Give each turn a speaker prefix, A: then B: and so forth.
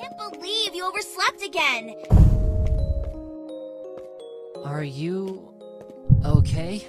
A: can't believe you overslept again.
B: Are you okay?